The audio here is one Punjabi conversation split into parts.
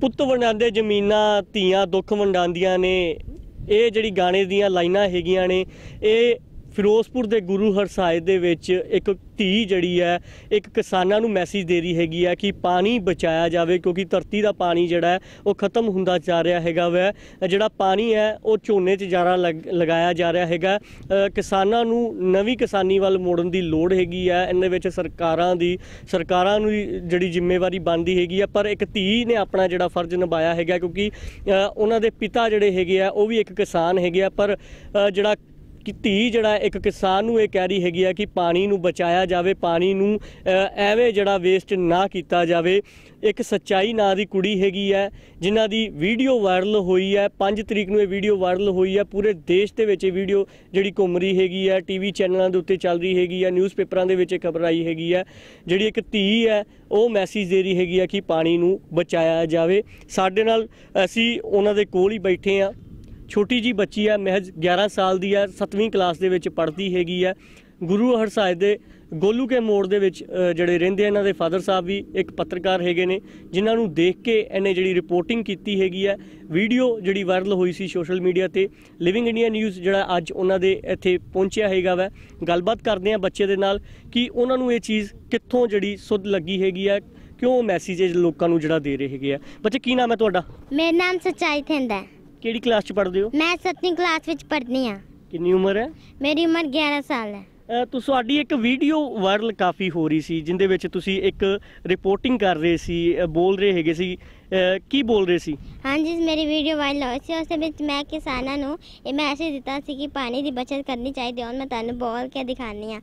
ਪੁੱਤ ਵੰਡਾਉਂਦੇ, ਜ਼ਮੀਨਾਂ, ਧੀਆਂ ਦੁੱਖ ਵੰਡਾਉਂਦੀਆਂ ਨੇ। ਇਹ ਜਿਹੜੀ ਗਾਣੇ ਦੀਆਂ ਲਾਈਨਾਂ ਹੈਗੀਆਂ ਨੇ, ਇਹ ਫਿਰੋਜ਼ਪੁਰ ਦੇ ਗੁਰੂ ਹਰਸਾਏ ਦੇ ਵਿੱਚ ਇੱਕ ਧੀ ਜਿਹੜੀ ਹੈ, ਇੱਕ ਕਿਸਾਨਾਂ ਨੂੰ ਮੈਸੇਜ ਦੇ ਰਹੀ ਹੈਗੀ ਹੈ ਕਿ ਪਾਣੀ ਬਚਾਇਆ ਜਾਵੇ ਕਿਉਂਕਿ ਧਰਤੀ ਦਾ ਪਾਣੀ ਜਿਹੜਾ ਉਹ ਖਤਮ ਹੁੰਦਾ ਜਾ ਰਿਹਾ ਹੈਗਾ ਵੈ। ਜਿਹੜਾ ਪਾਣੀ ਹੈ, ਉਹ ਝੋਨੇ 'ਚ ਜ਼ਿਆਦਾ ਲਗ- ਲਗਾਇਆ ਜਾ ਰਿਹਾ ਹੈਗਾ। ਕਿਸਾਨਾਂ ਨੂੰ ਨਵੀਂ ਕਿਸਾਨੀ ਵੱਲ ਮੋੜਨ ਦੀ ਲੋੜ ਹੈਗੀ ਹੈ। ਇਹਦੇ ਵਿੱਚ ਸਰਕਾਰਾਂ ਦੀ, ਸਰਕਾਰਾਂ ਨੂੰ ਜਿਹੜੀ ਜ਼ਿੰਮੇਵਾਰੀ ਬਣਦੀ ਹੈਗੀ ਹੈ। ਪਰ ਇੱਕ ਧੀ ਨੇ ਆਪਣਾ ਜਿਹੜਾ ਫਰਜ਼ ਨਿਭਾਇਆ ਹੈਗਾ ਕਿਉਂਕਿ ਉਹਨਾਂ ਦੇ ਪਿਤਾ ਜਿਹੜੇ ਹੈਗੇ ਆ, ਉਹ ਵੀ ਇੱਕ ਕਿਸਾਨ ਹੈਗੇ ਆ। ਪਰ ਜਿਹੜਾ ਕਿ ਧੀ ਜਿਹੜਾ ਇੱਕ ਕਿਸਾਨ ਨੂੰ ਇਹ ਕਹਿ ਰਹੀ ਹੈਗੀ ਆ ਕਿ ਪਾਣੀ ਨੂੰ ਬਚਾਇਆ ਜਾਵੇ, ਪਾਣੀ ਨੂੰ ਐਵੇਂ ਜਿਹੜਾ ਵੇਸਟ ਨਾ ਕੀਤਾ ਜਾਵੇ। ਇੱਕ ਸੱਚਾਈ ਨਾਂ ਦੀ ਕੁੜੀ ਹੈਗੀ ਹੈ ਜਿਨ੍ਹਾਂ ਦੀ ਵੀਡੀਓ ਵਾਇਰਲ ਹੋਈ ਹੈ 5 ਤਰੀਕ ਨੂੰ ਇਹ ਵੀਡੀਓ ਵਾਇਰਲ ਹੋਈ ਹੈ ਪੂਰੇ ਦੇਸ਼ ਦੇ ਵਿੱਚ ਇਹ ਵੀਡੀਓ ਜਿਹੜੀ ਘੁੰਮ ਰਹੀ ਹੈਗੀ ਹੈ ਟੀਵੀ ਚੈਨਲਾਂ ਦੇ ਉੱਤੇ ਚੱਲ ਰਹੀ ਹੈਗੀ ਹੈ ਨਿਊਜ਼ਪੇਪਰਾਂ ਦੇ ਵਿੱਚ ਇਹ ਖਬਰ ਆਈ ਹੈਗੀ ਹੈ ਜਿਹੜੀ ਇੱਕ ਧੀ ਹੈ ਉਹ ਮੈਸੇਜ ਦੇ ਰਹੀ ਹੈਗੀ ਹੈ ਕਿ ਪਾਣੀ ਨੂੰ ਬਚਾਇਆ ਜਾਵੇ। ਸਾਡੇ ਨਾਲ ਅਸੀਂ ਉਹਨਾਂ ਦੇ ਕੋਲ ਹੀ ਬੈਠੇ ਆ। ਛੋਟੀ ਜੀ ਬੱਚੀ ਹੈ ਮਹਿਜ 11 ਸਾਲ ਦੀ ਹੈ 7ਵੀਂ ਕਲਾਸ ਦੇ ਵਿੱਚ ਪੜ੍ਹਦੀ ਹੈਗੀ ਹੈ ਗੁਰੂ ਹਰਸਾਏ ਦੇ ਗੋਲੂ ਕੇ ਮੋੜ ਦੇ ਵਿੱਚ ਜਿਹੜੇ ਰਹਿੰਦੇ ਆ, ਇਹਨਾਂ ਦੇ ਫਾਦਰ ਸਾਹਿਬ ਵੀ ਇੱਕ ਪੱਤਰਕਾਰ ਹੈਗੇ ਨੇ ਜਿਨ੍ਹਾਂ ਨੂੰ ਦੇਖ ਕੇ ਇਹਨੇ ਜਿਹੜੀ ਰਿਪੋਰਟਿੰਗ ਕੀਤੀ ਹੈਗੀ ਹੈ ਵੀਡੀਓ ਜਿਹੜੀ ਵਾਇਰਲ ਹੋਈ ਸੀ ਸੋਸ਼ਲ ਮੀਡੀਆ ਤੇ ਲਿਵਿੰਗ ਇੰਡੀਆ ਨਿਊਜ਼ ਜਿਹੜਾ ਅੱਜ ਉਹਨਾਂ ਦੇ ਇੱਥੇ ਪਹੁੰਚਿਆ ਹੈਗਾ ਵੈ। ਗੱਲਬਾਤ ਕਰਦੇ ਆ ਬੱਚੇ ਦੇ ਨਾਲ ਕਿ ਉਹਨਾਂ ਨੂੰ ਇਹ ਚੀਜ਼ ਕਿੱਥੋਂ ਜਿਹੜੀ ਸੁੱਧ ਲੱਗੀ ਹੈਗੀ ਹੈ ਕਿਉਂ ਮੈਸੇਜ ਲੋਕਾਂ ਨੂੰ ਜਿਹੜਾ ਦੇ ਰਹੇ ਹੈਗੇ ਆ। ਬੱਚੇ ਕੀ ਨਾਮ ਹੈ ਤੁਹਾਡਾ? ਮੇਰਾ ਨਾਮ ਸਚਾਈ ਥਿੰਦਾ ਹੈ। ਕਿਹੜੀ ਕਲਾਸ 'ਚ ਪੜ੍ਹਦੇ ਹੋ? ਮੈਂ 7ਵੀਂ ਕਲਾਸ ਵਿੱਚ ਪੜ੍ਹਦੀ ਹਾਂ। ਕਿੰਨੀ ਉਮਰ ਹੈ? ਮੇਰੀ ਉਮਰ 11 ਸਾਲ ਹੈ। ਤੁਹਾਡੀ ਇੱਕ ਵੀਡੀਓ ਵਾਇਰਲ ਕਾਫੀ ਹੋ ਰਹੀ ਸੀ ਜਿੰਦੇ ਵਿੱਚ ਤੁਸੀਂ ਇੱਕ ਰਿਪੋਰਟਿੰਗ ਕਰ ਰਹੇ ਸੀ ਬੋਲ ਰਹੇ ਹੈਗੇ ਸੀ ਕੀ ਬੋਲ ਰਹੇ ਸੀ? ਹਾਂਜੀ, ਮੇਰੀ ਵੀਡੀਓ ਵਾਇਰਲ ਹੋਈ ਸੀ। ਉਸ ਵਿੱਚ ਮੈਂ ਕਿਸਾਨਾਂ ਨੂੰ ਇਹ ਮੈਸੇਜ ਦਿੱਤਾ ਸੀ ਕਿ ਪਾਣੀ ਦੀ ਬਚਤ ਕਰਨੀ ਚਾਹੀਦੀ ਹੈ। ਔਰ ਮੈਂ ਤੁਹਾਨੂੰ ਬੋਲ ਕੇ ਦਿਖਾਉਂਦੀ ਹਾਂ।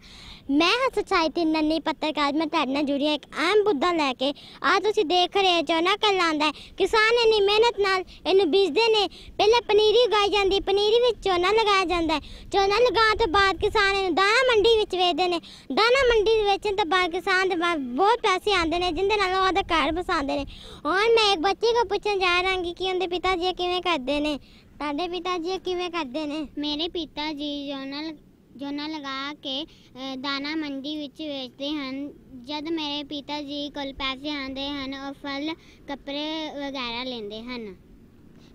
ਮੈਂ ਹਾਂ ਨੰਨੀ ਪੱਤਰਕਾਰ। ਮੈਂ ਤੁਹਾਡੇ ਨਾਲ ਜੁੜੀ ਹਾਂ। ਇੱਕ ਆਮ ਮੁੱਦਾ ਲੈ ਕੇ ਆ ਤੁਸੀਂ ਦੇਖ ਰਹੇ ਹੋ ਝੋਨਾ ਲਾਉਂਦਾ ਹੈ। ਕਿਸਾਨ ਇੰਨੀ ਮਿਹਨਤ ਨਾਲ ਇਹਨੂੰ ਬੀਜਦੇ ਨੇ। ਪਹਿਲੇ ਪਨੀਰੀ ਉਗਾਈ ਜਾਂਦੀ ਪਨੀਰੀ ਵਿੱਚ ਝੋਨਾ ਲਗਾਇਆ ਜਾਂਦਾ ਹੈ। ਝੋਨਾ ਲਗਾਉਣ ਤੋਂ ਬਾਅਦ ਕਿਸਾਨ ਇਹਨੂੰ ਦਾਣਾ ਮੰਡੀ ਵਿੱਚ ਵੇਚਦੇ ਨੇ। ਦਾਣਾ ਮੰਡੀ ਦੇ ਵੇਚਣ ਤੋਂ ਬਾਅਦ ਕਿਸਾਨ ਦੇ ਬਹੁਤ ਪੈਸੇ ਆਉਂਦੇ ਨੇ, ਜਿੰਦੇ ਨਾਲ ਉਹਦਾ ਘਰ ਬਸਾਉਂਦੇ ਨੇ। ਹੁਣ ਮੈਂ ਬੱਚੀ ਕੋ ਪੁੱਛਣ ਜਾ ਰਹਾ ਕਿ ਉਹਦੇ ਪਿਤਾ ਜੀ ਕਿਵੇਂ ਕਰਦੇ ਨੇ? ਤੁਹਾਡੇ ਪਿਤਾ ਜੀ ਕਿਵੇਂ ਕਰਦੇ ਨੇ? ਮੇਰੇ ਪਿਤਾ ਜੀ ਝੋਨਾ ਲ- ਲਗਾ ਕੇ ਅ, ਦਾਣਾ ਮੰਡੀ ਵਿੱਚ ਵੇਚਦੇ ਹਨ। ਜਦ ਮੇਰੇ ਪਿਤਾ ਜੀ ਕੋਲ ਪੈਸੇ ਆਉਂਦੇ ਹਨ ਉਹ ਫਲ ਕੱਪੜੇ ਵਗੈਰਾ ਲੈਂਦੇ ਹਨ।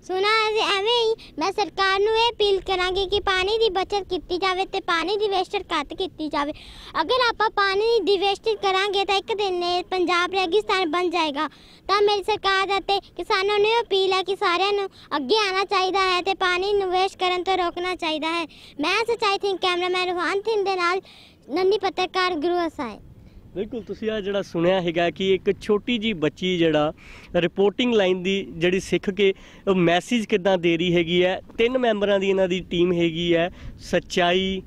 ਸੁਣਾ ਅਸੀਂ ਐਵੇਂ ਹੀ ਮੈਂ ਸਰਕਾਰ ਨੂੰ ਇਹ ਅਪੀਲ ਕਰਾਂਗੀ ਕਿ ਪਾਣੀ ਦੀ ਬਚਤ ਕੀਤੀ ਜਾਵੇ ਤੇ ਪਾਣੀ ਦੀ ਵੇਸਟੇਜ ਘੱਟ ਕੀਤੀ ਜਾਵੇ। ਅਗਰ ਆਪਾਂ ਪਾਣੀ ਦੀ ਵੇਸਟੇਜ ਕਰਾਂਗੇ ਤਾਂ ਇੱਕ ਦਿਨ ਇਹ ਪੰਜਾਬ ਰੇਗਿਸਤਾਨ ਬਣ ਜਾਏਗਾ। ਤਾਂ ਮੇਰੀ ਸਰਕਾਰ ਅਤੇ ਕਿਸਾਨਾਂ ਨੂੰ ਇਹ ਅਪੀਲ ਹੈ ਕਿ ਸਾਰਿਆਂ ਨੂੰ ਅੱਗੇ ਆਉਣਾ ਚਾਹੀਦਾ ਹੈ ਤੇ ਪਾਣੀ ਨੂੰ ਵੇਸਟ ਕਰਨ ਤੋਂ ਰੋਕਣਾ ਚਾਹੀਦਾ ਹੈ। ਮੈਂ ਸਚਾਈ ਥਿੰਕ ਕੈਮਰਾਮੈਨ ਰੋਹਾਨ ਥਿੰਦ ਦੇ ਨਾਲ ਨੰਨੀ ਪੱਤਰਕਾਰ ਗੁਰੂ ਹਸਾਏ ਬਿਲਕੁਲ, ਤੁਸੀਂ ਆ ਜਿਹੜਾ ਸੁਣਿਆ ਹੈਗਾ ਕਿ ਇੱਕ ਛੋਟੀ ਜੀ ਬੱਚੀ ਜਿਹੜਾ ਰਿਪੋਰਟਿੰਗ ਲਾਈਨ ਦੀ ਜਿਹੜੀ ਸਿੱਖ ਕੇ ਮੈਸੇਜ ਕਿੱਦਾਂ ਦੇ ਰਹੀ ਹੈਗੀ ਹੈ? ਤਿੰਨ ਮੈਂਬਰਾਂ ਦੀ ਇਹਨਾਂ ਦੀ ਟੀਮ ਹੈਗੀ ਹੈ। ਸੱਚਾਈ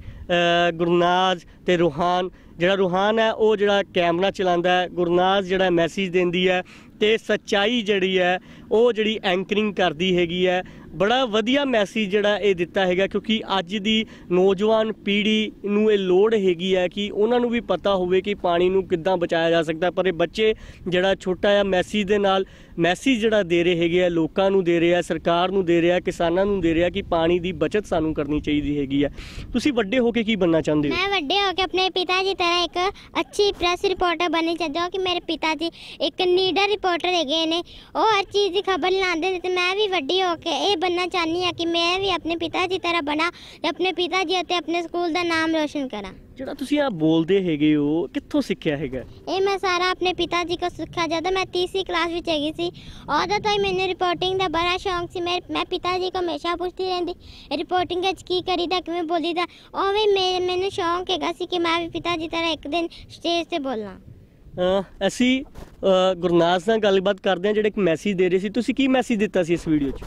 ਗੁਰਨਾਜ਼ ਤੇ ਰੂਹਾਨ। ਜਿਹੜਾ ਰੂਹਾਨ ਹੈ, ਉਹ ਜਿਹੜਾ ਕੈਮਰਾ ਚਲਾਉਂਦਾ ਹੈ। ਗੁਰਨਾਜ਼ ਜਿਹੜਾ ਮੈਸੇਜ ਦਿੰਦੀ ਹੈ ਤੇ ਸੱਚਾਈ ਜਿਹੜੀ ਹੈ, ਉਹ ਜਿਹੜੀ ਐਂਕਰਿੰਗ ਕਰਦੀ ਹੈਗੀ ਹੈ। ਬੜਾ ਵਧੀਆ ਮੈਸੇਜ ਜਿਹੜਾ ਇਹ ਦਿੱਤਾ ਹੈਗਾ, ਕਿਉਂਕਿ ਅੱਜ ਦੀ ਨੌਜਵਾਨ ਪੀੜ੍ਹੀ ਨੂੰ ਇਹ ਲੋੜ ਹੈਗੀ ਹੈ ਕਿ ਉਹਨਾਂ ਨੂੰ ਵੀ ਪਤਾ ਹੋਵੇ ਕਿ ਪਾਣੀ ਨੂੰ ਕਿੱਦਾਂ ਬਚਾਇਆ ਜਾ ਸਕਦਾ ਪਰ ਇਹ ਬੱਚੇ ਜਿਹੜਾ ਛੋਟਾ ਜਿਹਾ ਮੈਸੇਜ ਦੇ ਨਾਲ ਮੈਸੇਜ ਜਿਹੜਾ ਦੇ ਰਹੇ ਹੈਗੇ ਆ, ਲੋਕਾਂ ਨੂੰ ਦੇ ਰਹੇ ਆ, ਸਰਕਾਰ ਨੂੰ ਦੇ ਰਹੇ ਆ, ਕਿਸਾਨਾਂ ਨੂੰ ਦੇ ਰਹੇ ਆ ਕਿ ਪਾਣੀ ਦੀ ਬਚਤ ਸਾਨੂੰ ਕਰਨੀ ਚਾਹੀਦੀ ਹੈਗੀ ਆ। ਤੁਸੀਂ ਵੱਡੇ ਹੋ ਕੇ ਕੀ ਬਣਨਾ ਚਾਹੁੰਦੇ ਹੋ? ਮੈਂ ਵੱਡੇ ਹੋ ਕੇ ਆਪਣੇ ਪਿਤਾ ਜੀ ਤਰ੍ਹਾਂ ਇੱਕ ਅੱਛੀ ਪ੍ਰੈਸ ਰਿਪੋਰਟਰ ਬਣਨੀ ਚਾਹੁੰਦਾ ਹਾਂ ਕਿ ਮੇਰੇ ਪਿਤਾ ਜੀ ਇੱਕ ਨੀਡਰ ਰਿਪੋਰਟਰ ਹੈਗੇ ਨੇ। ਉਹ ਹਰ ਚੀਜ਼ ਦੀ ਖਬਰ ਲਾਉਂਦੇ ਨੇ ਤੇ ਮੈਂ ਵੀ ਵੱਡੀ ਹੋ ਕੇ ਇਹ ਬਣਨਾ ਚਾਹਨੀ ਹਾਂ ਕਿ ਮੈਂ ਵੀ ਆਪਣੇ ਪਿਤਾ ਜੀ ਤਰ੍ਹਾਂ ਬਣਾ ਤੇ ਆਪਣੇ ਪਿਤਾ ਜੀ ਅਤੇ ਜਿਹੜਾ ਤੁਸੀਂ ਆ ਬੋਲਦੇ ਹੈਗੇ ਹੋ ਕਿੱਥੋਂ ਸਿੱਖਿਆ ਹੈਗਾ? ਇਹ ਮੈਂ ਸਾਰਾ ਆਪਣੇ ਪਿਤਾ ਜੀ ਕੋਲ ਸਿੱਖਿਆ। ਜਦੋਂ ਮੈਂ ਤੀਸਰੀ ਕਲਾਸ ਵਿੱਚ ਹੈਗੀ ਸੀ ਉਦੋਂ ਤੋਂ ਹੀ ਮੈਨੂੰ ਰਿਪੋਰਟਿੰਗ ਦਾ ਬੜਾ ਸ਼ੌਂਕ ਸੀ। ਮੇਰੇ ਮੈਂ ਪਿਤਾ ਜੀ ਕੋਲ ਹਮੇਸ਼ਾ ਪੁੱਛਦੀ ਰਹਿੰਦੀ ਰਿਪੋਰਟਿੰਗ ਵਿੱਚ ਕੀ ਕਰੀਦਾ ਕਿਵੇਂ ਬੋਲੀਦਾ? ਉਵੇਂ ਮੇ- ਮੈਨੂੰ ਸ਼ੌਂਕ ਹੈਗਾ ਸੀ ਕਿ ਮੈਂ ਵੀ ਪਿਤਾ ਜੀ ਤਰ੍ਹਾਂ ਇੱਕ ਦਿਨ ਸਟੇਜ ਤੇ ਬੋਲਾਂ। ਅਸੀਂ ਅਹ ਗੁਰਨਾਜ਼ ਨਾਲ ਗੱਲਬਾਤ ਕਰਦੇ ਹਾਂ ਜਿਹੜੇ ਇੱਕ ਮੈਸੇਜ ਦੇ ਰਹੇ ਸੀ। ਤੁਸੀਂ ਕੀ ਮੈਸੇਜ ਦਿੱਤਾ ਸੀ ਇਸ ਵੀਡੀਓ 'ਚ?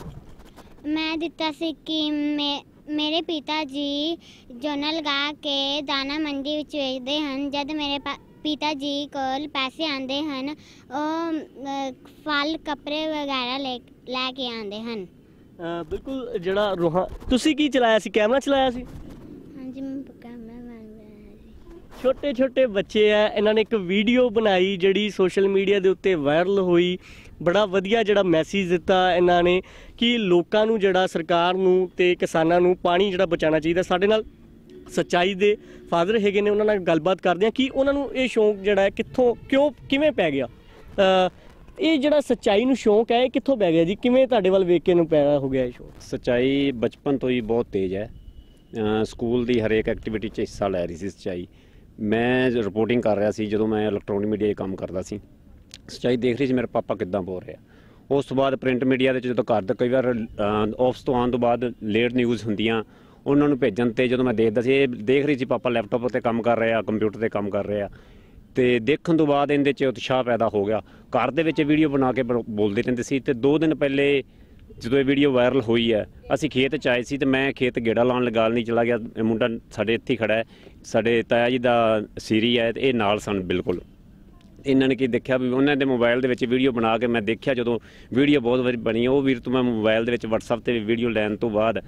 ਮੈਂ ਦਿੱਤਾ ਸੀ ਕਿ ਮੇ- ਮੇਰੇ ਪਿਤਾ ਜੀ ਝੋਨਾ ਲਗਾ ਕੇ ਦਾਣਾ ਮੰਡੀ ਵਿੱਚ ਵੇਚਦੇ ਹਨ। ਜਦ ਮੇਰੇ ਪਾ- ਪਿਤਾ ਜੀ ਕੋਲ ਪੈਸੇ ਆਉਂਦੇ ਹਨ ਉਹ ਅ, ਫਲ ਕੱਪੜੇ ਵਗੈਰਾ ਲੈ ਲੈ ਕੇ ਆਉਂਦੇ ਹਨ। ਅਹ ਬਿਲਕੁਲ ਜਿਹੜਾ ਰੋਹਾ ਤੁਸੀਂ ਕੀ ਚਲਾਇਆ ਸੀ? ਕੈਮਰਾ ਚਲਾਇਆ ਸੀ ਹਾਂਜੀ ਮੈਂ ਪੱਕਾ ਮੈਂ ਬਣਾਇਆ ਜੀ ਛੋਟੇ ਛੋਟੇ ਬੱਚੇ ਆ, ਇਹਨਾਂ ਨੇ ਇੱਕ ਵੀਡੀਓ ਬਣਾਈ ਜਿਹੜੀ ਸੋਸ਼ਲ ਮੀਡੀਆ ਦੇ ਉੱਤੇ ਵਾਇਰਲ ਹੋਈ। ਬੜਾ ਵਧੀਆ ਜਿਹੜਾ ਮੈਸੇਜ ਦਿੱਤਾ ਇਹਨਾਂ ਨੇ ਕਿ ਲੋਕਾਂ ਨੂੰ ਜਿਹੜਾ ਸਰਕਾਰ ਨੂੰ ਤੇ ਕਿਸਾਨਾਂ ਨੂੰ ਪਾਣੀ ਜਿਹੜਾ ਬਚਾਉਣਾ ਚਾਹੀਦਾ, ਸਾਡੇ ਨਾਲ ਸੱਚਾਈ ਦੇ ਫਾਦਰ ਹੈਗੇ ਨੇ, ਉਹਨਾਂ ਨਾਲ ਗੱਲਬਾਤ ਕਰਦੇ ਆ ਕਿ ਉਹਨਾਂ ਨੂੰ ਇਹ ਸ਼ੌਂਕ ਜਿਹੜਾ ਹੈ, ਕਿੱਥੋਂ, ਕਿਉਂ, ਕਿਵੇਂ ਪੈ ਗਿਆ? ਇਹ ਜਿਹੜਾ ਸੱਚਾਈ ਨੂੰ ਸ਼ੌਂਕ ਹੈ, ਇਹ ਕਿੱਥੋਂ ਪੈ ਗਿਆ ਜੀ? ਕਿਵੇਂ ਤੁਹਾਡੇ ਵੱਲ ਵੇਖ ਕੇ ਨੂੰ ਪੈਦਾ ਹੋ ਗਿਆ ਇਹ ਸ਼ੌਂਕ? ਸੱਚਾਈ ਬਚਪਨ ਤੋਂ ਹੀ ਬਹੁਤ ਤੇਜ਼ ਹੈ। ਸਕੂਲ ਦੀ ਹਰੇਕ ਐਕਟੀਵਿਟੀ 'ਚ ਹਿੱਸਾ ਲੈ ਰਹੀ ਸੀ ਸੱਚਾਈ। ਮੈਂ ਰਿਪੋਰਟਿੰਗ ਕਰ ਰਿਹਾ ਸੀ ਜਦੋਂ ਮੈਂ ਇਲੈਕਟ੍ਰੋਨਿਕ ਮੀਡੀਆ 'ਚ ਕੰਮ ਕਰਦਾ ਸੀ। ਸੱਚਾਈ ਦੇਖ ਰਹੀ ਸੀ ਮੇਰੇ ਪਾਪਾ ਕਿੱਦਾਂ ਬੋਲ ਰਿਹਾ। ਉਸ ਤੋਂ ਬਾਅਦ ਪ੍ਰਿੰਟ ਮੀਡੀਆ ਦੇ 'ਚ ਜਦੋਂ ਘਰ ਦਾ ਕਈ ਵਾਰ ਆਫਿਸ ਤੋਂ ਆਉਣ ਤੋਂ ਬਾਅਦ ਲੇਟ ਨਿਊਜ਼ ਹੁੰਦੀਆਂ, ਉਹਨਾਂ ਨੂੰ ਭੇਜਣ ਤੇ ਜਦੋਂ ਮੈਂ ਦੇਖਦਾ ਸੀ, ਇਹ ਦੇਖ ਰਹੀ ਸੀ ਪਾਪਾ ਲੈਪਟਾਪ ਉੱਤੇ ਕੰਮ ਕਰ ਰਿਹਾ ਕੰਪਿਊਟਰ ਤੇ ਕੰਮ ਕਰ ਰਿਹਾ ਆ। ਤੇ ਦੇਖਣ ਤੋਂ ਬਾਅਦ ਇਹਦੇ 'ਚ ਉਤਸ਼ਾਹ ਪੈਦਾ ਹੋ ਗਿਆ। ਘਰ ਦੇ ਵਿੱਚ ਵੀਡੀਓ ਬਣਾ ਕੇ ਬ- ਬੋਲਦੇ ਰਹਿੰਦੇ ਸੀ ਤੇ 2 ਦਿਨ ਪਹਿਲੇ ਜਦੋਂ ਇਹ ਵੀਡੀਓ ਵਾਇਰਲ ਹੋਈ ਹੈ, ਅਸੀਂ ਖੇਤ ਚ ਆਏ ਸੀ ਤੇ ਮੈਂ ਖੇਤ ਗੇੜਾ ਲਾਉਣ ਲਗਾ ਨਹੀਂ ਚਲਾ ਗਿਆ। ਇਹ ਮੁੰਡਾ ਸਾਡੇ ਇੱਥੇ ਹੀ ਖੜਾ ਹੈ। ਸਾਡੇ ਤਾਇਆ ਜੀ ਦਾ ਸੀਰੀ ਹੈ ਤੇ ਇਹ ਨਾਲ ਸਨ ਬਿਲਕੁਲ। ਇਹਨਾਂ ਨੇ ਕੀ ਦੇਖਿਆ ਵੀ ਉਹਨਾਂ ਦੇ ਮੋਬਾਈਲ ਦੇ ਵਿੱਚ ਵੀਡੀਓ ਬਣਾ ਕੇ ਮੈਂ ਦੇਖਿਆ ਜਦੋਂ ਵੀਡੀਓ ਬਹੁਤ ਵਾਰੀ ਬਣੀ। ਉਹ ਵੀਰ ਤੋਂ ਮੈਂ ਮੋਬਾਈਲ ਦੇ ਵਿੱਚ WhatsApp ਤੇ ਵੀਡੀਓ ਲੈਣ ਤੋਂ ਬਾਅਦ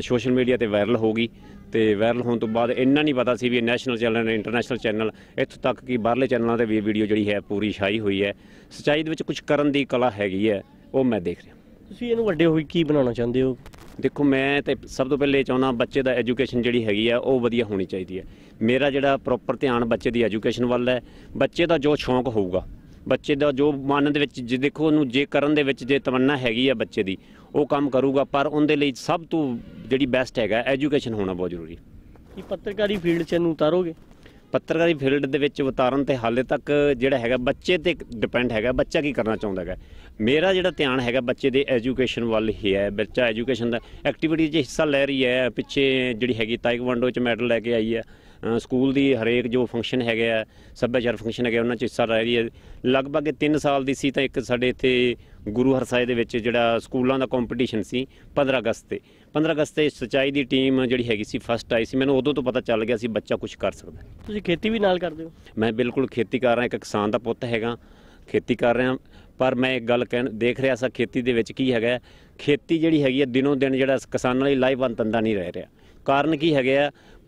ਸੋਸ਼ਲ ਮੀਡੀਆ ਤੇ ਵਾਇਰਲ ਹੋ ਗਈ ਤੇ ਵਾਇਰਲ ਹੋਣ ਤੋਂ ਬਾਅਦ ਇੰਨਾ ਨਹੀਂ ਪਤਾ ਸੀ ਵੀ ਇਹ ਨੈਸ਼ਨਲ ਚੈਨਲ ਨੇ ਇੰਟਰਨੈਸ਼ਨਲ ਚੈਨਲ ਇੱਥੋਂ ਤੱਕ ਕਿ ਬਾਹਰਲੇ ਚੈਨਲਾਂ ਤੇ ਵੀ ਵੀਡੀਓ ਜਿਹੜੀ ਹੈ ਪੂਰੀ ਛਾਈ ਹੋਈ ਹੈ। ਸੱਚਾਈ ਦੇ ਵਿੱਚ ਕੁਝ ਕਰਨ ਦੀ ਕਲਾ ਹੈਗੀ ਹੈ, ਉਹ ਮੈਂ ਦੇਖ ਰਿਹਾ। ਤੁਸੀਂ ਇਹਨੂੰ ਵੱਡੇ ਹੋ ਕੇ ਕੀ ਬਣਾਉਣਾ ਚਾਹੁੰਦੇ ਹੋ? ਦੇਖੋ ਮੈਂ ਤੇ ਸਭ ਤੋਂ ਪਹਿਲੇ ਚਾਹੁੰਦਾ ਬੱਚੇ ਦਾ ਐਜੂਕੇਸ਼ਨ ਜਿਹੜੀ ਹੈਗੀ ਆ ਉਹ ਵਧੀਆ ਹੋਣੀ ਚਾਹੀਦੀ ਹੈ ਮੇਰਾ ਜਿਹੜਾ ਪ੍ਰੋਪਰ ਧਿਆਨ ਬੱਚੇ ਦੀ ਐਜੂਕੇਸ਼ਨ ਵੱਲ ਹੈ। ਬੱਚੇ ਦਾ ਜੋ ਸ਼ੌਂਕ ਹੋਊਗਾ ਬੱਚੇ ਦਾ ਜੋ ਮਨ ਦੇ ਵਿੱਚ ਜੇ ਦੇਖੋ ਉਹਨੂੰ ਜੇ ਕਰਨ ਦੇ ਵਿੱਚ ਜੇ ਤਮੰਨਾ ਹੈਗੀ ਆ ਬੱਚੇ ਦੀ ਉਹ ਕੰਮ ਕਰੂਗਾ ਪਰ ਉਹਦੇ ਲਈ ਸਭ ਤੋਂ ਜਿਹੜੀ ਬੈਸਟ ਹੈਗਾ ਐਜੂਕੇਸ਼ਨ ਹੋਣਾ ਬਹੁਤ ਜ਼ਰੂਰੀ ਹੈ। ਕੀ ਪੱਤਰਕਾਰੀ ਫੀਲਡ 'ਚ ਇਹਨੂੰ ਉਤਾਰੋਗੇ? ਪੱਤਰਕਾਰੀ ਫੀਲਡ ਦੇ ਵਿੱਚ ਉਤਾਰਨ ਤੇ ਹਾਲੇ ਤੱਕ ਜਿਹੜਾ ਹੈਗਾ ਬੱਚੇ ਤੇ ਡਿਪੈਂਡ ਹੈਗਾ, ਬੱਚਾ ਕੀ ਕਰਨਾ ਚਾਹੁੰਦਾ ਹੈਗਾ? ਮੇਰਾ ਜਿਹੜਾ ਧਿਆਨ ਹੈਗਾ ਬੱਚੇ ਦੇ ਐਜੂਕੇਸ਼ਨ ਵੱਲ ਹੀ ਹੈ। ਬੱਚਾ ਐਜੂਕੇਸ਼ਨ ਦਾ ਐਕਟੀਵਿਟੀ 'ਚ ਹਿੱਸਾ ਲੈ ਰਹੀ ਹੈ, ਪਿੱਛੇ ਜਿਹੜੀ ਹੈਗੀ ਤਾਈਕਵਾਂਡੋ 'ਚ ਮੈਡਲ ਲੈ ਕੇ ਆਈ ਹੈ। ਸਕੂਲ ਦੀ ਹਰੇਕ ਜੋ ਫੰਕਸ਼ਨ ਹੈਗੇ ਆ ਸੱਭਿਆਚਾਰ ਫੰਕਸ਼ਨ ਹੈਗੇ ਉਹਨਾਂ 'ਚ ਹਿੱਸਾ ਲੈ ਰਹੀ ਹੈ ਲਗਭਗ 3 ਸਾਲ ਦੀ ਸੀ ਤਾਂ ਇੱਕ ਸਾਡੇ ਇੱਥੇ ਗੁਰੂ ਹਰਸਾਏ ਦੇ ਵਿੱਚ ਜਿਹੜਾ ਸਕੂਲਾਂ ਦਾ ਕੰਪੀਟੀਸ਼ਨ ਸੀ 15 ਅਗਸਤ ਤੇ। 15 ਅਗਸਤ ਤੇ ਸਚਾਈ ਦੀ ਟੀਮ ਜਿਹੜੀ ਹੈਗੀ ਸੀ ਫਸਟ ਆਈ ਸੀ। ਮੈਨੂੰ ਉਦੋਂ ਤੋਂ ਪਤਾ ਚੱਲ ਗਿਆ ਸੀ ਬੱਚਾ ਕੁਝ ਕਰ ਸਕਦਾ। ਤੁਸੀਂ ਖੇਤੀ ਵੀ ਨਾਲ ਕਰਦੇ ਹੋ? ਮੈਂ ਬਿਲਕੁਲ ਖੇਤੀ ਕਰ ਰਿਹਾ ਇੱਕ ਕਿਸਾਨ ਦਾ ਪੁੱਤ ਹੈਗਾ ਖੇਤੀ ਕਰ ਰਿਹਾ। ਪਰ ਮੈਂ ਇੱਕ ਗੱਲ ਕਹਿਣ ਦੇਖ ਰਿਹਾ ਸਾਂ ਖੇਤੀ ਦੇ ਵਿੱਚ ਕੀ ਹੈਗਾ ਖੇਤੀ ਜਿਹੜੀ ਹੈਗੀ ਹੈ ਦਿਨੋਂ ਦਿਨ ਜਿਹੜਾ ਕਿਸਾਨਾਂ ਲਈ ਲਾਹੇਵੰਦ ਧੰਦਾ ਨਹੀਂ ਰਹਿ ਰਿਹਾ। ਕਾਰਨ ਕੀ ਹੈਗੇ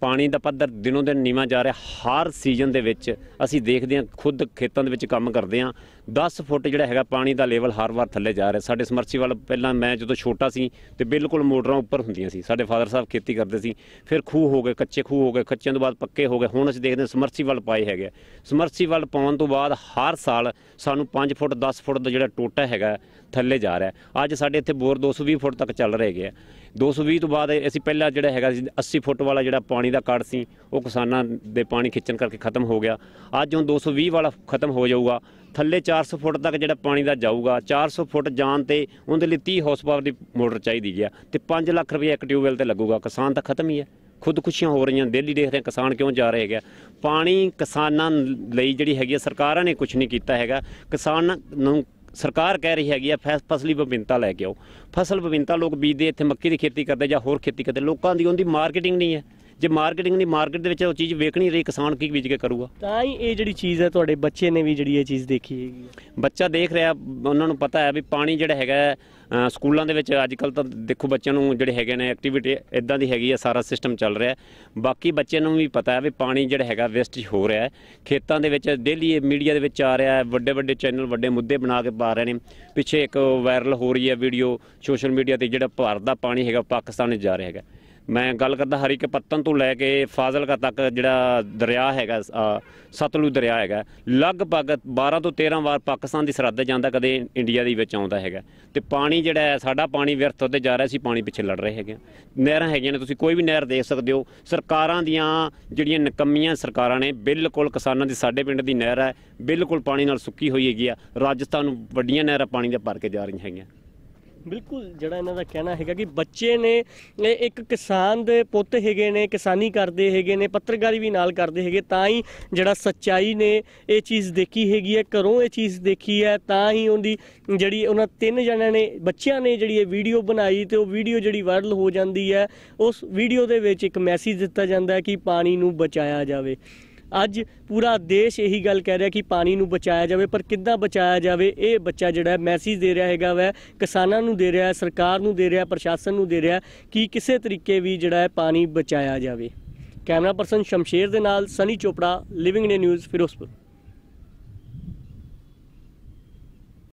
ਪਾਣੀ ਦਾ ਪੱਧਰ ਦਿਨੋਂ ਦਿਨ ਨੀਵਾਂ ਜਾ ਰਿਹਾ। ਹਰ ਸੀਜ਼ਨ ਦੇ ਵਿੱਚ ਅਸੀਂ ਦੇਖਦੇ ਹਾਂ, ਖੁਦ ਖੇਤਾਂ ਦੇ ਵਿੱਚ ਕੰਮ ਕਰਦੇ ਹਾਂ। 10 ਫੁੱਟ ਜਿਹੜਾ ਹੈਗਾ ਪਾਣੀ ਦਾ ਲੈਵਲ ਹਰ ਵਾਰ ਥੱਲੇ ਜਾ ਰਿਹਾ। ਸਾਡੇ ਸਮਰਸੀਵਲ ਪਹਿਲਾਂ ਮੈਂ ਜਦੋਂ ਛੋਟਾ ਸੀ ਤੇ ਬਿਲਕੁਲ ਮੋਟਰਾਂ ਉੱਪਰ ਹੁੰਦੀਆਂ ਸੀ। ਸਾਡੇ ਫਾਦਰ ਸਾਹਿਬ ਖੇਤੀ ਕਰਦੇ ਸੀ। ਫਿਰ ਖੂਹ ਹੋ ਗਏ, ਕੱਚੇ ਖੂਹ ਹੋ ਗਏ ਕੱਚਿਆਂ ਤੋਂ ਬਾਅਦ ਪੱਕੇ ਹੋ ਗਏ। ਹੁਣ ਅਸੀਂ ਦੇਖਦੇ ਹਾਂ ਸਮਰਸੀਵਲ ਪਾਏ ਹੈਗੇ ਸਮਰਸੀਵਲ ਪਾਉਣ ਤੋਂ ਬਾਅਦ ਹਰ ਸਾਲ ਸਾਨੂੰ 5 ਫੁੱਟ 10 ਫੁੱਟ ਦਾ ਜਿਹੜਾ ਟੋਟਾ ਹੈਗਾ ਥੱਲੇ ਜਾ ਰਿਹਾ। ਅੱਜ ਸਾਡੇ ਇੱਥੇ ਬੋਰ 220 ਫੁੱਟ ਤੱਕ ਚੱਲ ਰਹੇ ਹੈਗੇ ਆ। 220 ਤੋਂ ਬਾਅਦ ਅਸੀਂ ਪਹਿਲਾਂ ਜਿਹੜਾ ਹੈਗਾ ਸੀ 80 ਫੁੱਟ ਵਾਲਾ ਜਿਹੜਾ ਪਾਣੀ ਦਾ ਕੱਢ ਸੀ, ਉਹ ਕਿਸਾਨਾਂ ਦੇ ਪਾਣੀ ਖਿੱਚਣ ਕਰਕੇ ਖਤਮ ਹੋ ਗਿਆ। ਅੱਜ ਹੁਣ 220 ਵਾਲਾ ਖਤਮ ਹੋ ਜਾਊਗਾ। ਥੱਲੇ 400 ਫੁੱਟ ਤੱਕ ਜਿਹੜਾ ਪਾਣੀ ਦਾ ਜਾਊਗਾ 400 ਫੁੱਟ ਜਾਣ ਤੇ ਉਹਦੇ ਲਈ 30 ਹਾਰਸ ਪਾਵਰ ਦੀ ਮੋਟਰ ਚਾਹੀਦੀ ਹੈ ਤੇ 5 ਲੱਖ ਰੁਪਏ ਇੱਕ ਟਿਊਬਵੈਲ ਤੇ ਲੱਗੂਗਾ। ਕਿਸਾਨ ਤਾਂ ਖਤਮ ਹੀ ਹੈ ਖੁਦਕੁਸ਼ੀਆਂ ਹੋ ਰਹੀਆਂ ਡੇਲੀ ਦੇਖ ਰਹੇ ਹਾਂ ਕਿਸਾਨ ਕਿਉਂ ਜਾ ਰਹੇ ਹੈਗੇ ਪਾਣੀ ਕਿਸਾਨਾਂ ਲਈ ਜਿਹੜੀ ਹੈਗੀ ਆ, ਸਰਕਾਰਾਂ ਨੇ ਕੁਝ ਨਹੀਂ ਕੀਤਾ ਹੈਗਾ। ਕਿਸਾਨ ਨੂੰ ਸਰਕਾਰ ਕਹਿ ਰਹੀ ਹੈਗੀ ਆ ਫੈਸ- ਫਸਲੀ ਵਿਭਿੰਨਤਾ ਲੈ ਕੇ ਆਓ। ਫਸਲ ਵਿਭਿੰਨਤਾ ਲੋਕ ਬੀਜਦੇ ਇੱਥੇ ਮੱਕੀ ਦੀ ਖੇਤੀ ਕਰਦੇ ਜਾਂ ਹੋਰ ਖੇਤੀ ਕਰਦੇ ਲੋਕਾਂ ਦੀ ਉਹਦੀ ਮਾਰਕੀਟਿੰਗ ਨਹੀਂ ਹੈ। ਜੇ ਮਾਰਕੀਟਿੰਗ ਨਹੀਂ ਮਾਰਕੀਟ ਦੇ ਵਿੱਚ ਉਹ ਚੀਜ਼ ਵੇਖਣੀ ਰਹੀ ਕਿਸਾਨ ਕੀ ਬੀਜ ਕੇ ਕਰੂਗਾ ਤਾਂ ਹੀ ਇਹ ਜਿਹੜੀ ਚੀਜ਼ ਹੈ ਤੁਹਾਡੇ ਬੱਚੇ ਨੇ ਵੀ ਜਿਹੜੀ ਇਹ ਚੀਜ਼ ਦੇਖੀ ਹੈਗੀ। ਬੱਚਾ ਦੇਖ ਰਿਹਾ ਉਹਨਾਂ ਨੂੰ ਪਤਾ ਹੈ ਵੀ ਪਾਣੀ ਜਿਹੜਾ ਹੈਗਾ ਸਕੂਲਾਂ ਦੇ ਵਿੱਚ ਅੱਜ ਕੱਲ ਤਾਂ ਦੇਖੋ ਬੱਚਿਆਂ ਨੂੰ ਜਿਹੜੇ ਹੈਗੇ ਨੇ ਐਕਟੀਵਿਟੀ ਇਦਾਂ ਦੀ ਹੈਗੀ ਹੈ ਸਾਰਾ ਸਿਸਟਮ ਚੱਲ ਰਿਹਾ। ਬਾਕੀ ਬੱਚਿਆਂ ਨੂੰ ਵੀ ਪਤਾ ਹੈ ਵੀ ਪਾਣੀ ਜਿਹੜਾ ਹੈਗਾ ਵੇਸਟ ਹੋ ਰਿਹਾ ਹੈ ਖੇਤਾਂ ਦੇ ਵਿੱਚ ਡੇਲੀ ਇਹ ਮੀਡੀਆ ਦੇ ਵਿੱਚ ਆ ਰਿਹਾ ਹੈ ਵੱਡੇ ਵੱਡੇ ਚੈਨਲ ਵੱਡੇ ਮੁੱਦੇ ਬਣਾ ਕੇ ਪਾ ਰਹੇ ਨੇ ਪਿੱਛੇ ਇੱਕ ਵਾਇਰਲ ਹੋ ਰਹੀ ਹੈ ਵੀਡੀਓ ਸੋਸ਼ਲ ਮੀਡੀਆ ਤੇ ਜਿਹੜਾ ਭਾਰਤ ਦਾ ਪਾਣੀ ਹੈਗਾ ਪਾਕਿਸਤਾਨ ਵਿੱਚ ਜਾ ਰਿਹਾ ਹੈਗਾ ਮੈਂ ਗੱਲ ਕਰਦਾ ਹਰੀ ਹਰੀਕੇ ਪੱਤਨ ਤੋਂ ਲੈ ਕੇ ਫਾਜ਼ਿਲਕਾ ਤੱਕ ਜਿਹੜਾ ਦਰਿਆ ਹੈਗਾ ਸਤਲੁਜ ਦਰਿਆ ਹੈਗਾ, ਲਗਭਗ 12 ਤੋਂ 13 ਵਾਰ ਪਾਕਿਸਤਾਨ ਦੀ ਸਰਹੱਦ ਜਾਂਦਾ ਕਦੇ ਇੰਡੀਆ ਦੇ ਵਿੱਚ ਆਉਂਦਾ ਹੈਗਾ। ਤੇ ਪਾਣੀ ਜਿਹੜਾ ਹੈ, ਸਾਡਾ ਪਾਣੀ ਵਿਅਰਥ ਉੱਤੇ ਜਾ ਰਿਹਾ ਸੀ, ਪਾਣੀ ਪਿੱਛੇ ਲੜ ਰਹੇ ਹੈਗੇ ਹਾਂ। ਨਹਿਰਾਂ ਹੈਗੀਆਂ ਨੇ, ਤੁਸੀਂ ਕੋਈ ਵੀ ਨਹਿਰ ਦੇਖ ਸਕਦੇ ਹੋ। ਸਰਕਾਰਾਂ ਦੀਆਂ ਜਿਹੜੀਆਂ ਨਕੰਮੀਆਂ ਸਰਕਾਰਾਂ ਨੇ, ਬਿਲਕੁਲ ਕਿਸਾਨਾਂ ਦੀ ਸਾਡੇ ਪਿੰਡ ਦੀ ਨਹਿਰ ਹੈ, ਬਿਲਕੁਲ ਪਾਣੀ ਨਾਲ ਸੁੱਕੀ ਹੋਈ ਹੈਗੀ ਆ। ਰਾਜਸਥਾਨ ਨੂੰ ਵੱਡੀਆਂ ਨਹਿਰਾਂ ਪਾਣੀ ਦੇ ਭਰ ਕੇ ਜਾ ਰਹੀਆਂ ਹੈਗੀਆਂ। ਬਿਲਕੁਲ ਜਿਹੜਾ ਇਹਨਾਂ ਦਾ ਕਹਿਣਾ ਹੈਗਾ ਕਿ ਬੱਚੇ ਨੇ, ਇਹ ਇੱਕ ਕਿਸਾਨ ਦੇ ਪੁੱਤ ਹੈਗੇ ਨੇ, ਕਿਸਾਨੀ ਕਰਦੇ ਹੈਗੇ ਨੇ, ਪੱਤਰਕਾਰੀ ਵੀ ਨਾਲ ਕਰਦੇ ਹੈਗੇ, ਤਾਂ ਹੀ ਜਿਹੜਾ ਸੱਚਾਈ ਨੇ ਇਹ ਚੀਜ਼ ਦੇਖੀ ਹੈਗੀ ਹੈ, ਘਰੋਂ ਇਹ ਚੀਜ਼ ਦੇਖੀ ਹੈ, ਤਾਂ ਹੀ ਉਹਦੀ ਜਿਹੜੀ ਉਹਨਾਂ ਤਿੰਨ ਜਣਿਆਂ ਨੇ, ਬੱਚਿਆਂ ਨੇ ਜਿਹੜੀ ਇਹ ਵੀਡੀਓ ਬਣਾਈ ਤੇ ਉਹ ਵੀਡੀਓ ਜਿਹੜੀ ਵਾਇਰਲ ਹੋ ਜਾਂਦੀ ਹੈ, ਉਸ ਵੀਡੀਓ ਦੇ ਵਿੱਚ ਇੱਕ ਮੈਸੇਜ ਦਿੱਤਾ ਜਾਂਦਾ ਹੈ ਕਿ ਪਾਣੀ ਨੂੰ ਬਚਾਇਆ ਜਾਵੇ। ਅੱਜ ਪੂਰਾ ਦੇਸ਼ ਇਹੀ ਗੱਲ ਕਹਿ ਰਿਹਾ ਕਿ ਪਾਣੀ ਨੂੰ ਬਚਾਇਆ ਜਾਵੇ, ਪਰ ਕਿੱਦਾਂ ਬਚਾਇਆ ਜਾਵੇ, ਇਹ ਬੱਚਾ ਜਿਹੜਾ ਮੈਸੇਜ ਦੇ ਰਿਹਾ ਹੈਗਾ ਵੈ, ਕਿਸਾਨਾਂ ਨੂੰ ਦੇ ਰਿਹਾ, ਸਰਕਾਰ ਨੂੰ ਦੇ ਰਿਹਾ, ਪ੍ਰਸ਼ਾਸਨ ਨੂੰ ਦੇ ਰਿਹਾ ਕਿ ਕਿਸੇ ਤਰੀਕੇ ਵੀ ਜਿਹੜਾ ਹੈ ਪਾਣੀ ਬਚਾਇਆ ਜਾਵੇ। ਕੈਮਰਾ ਪਰਸਨ ਸ਼ਮਸ਼ੇਰ ਦੇ ਨਾਲ, ਸਨੀ ਚੋਪੜਾ ਲਿਵਿੰਗ ਨੇ ਨਿਊਜ਼ ਫਿਰੋਜ਼ਪੁਰ।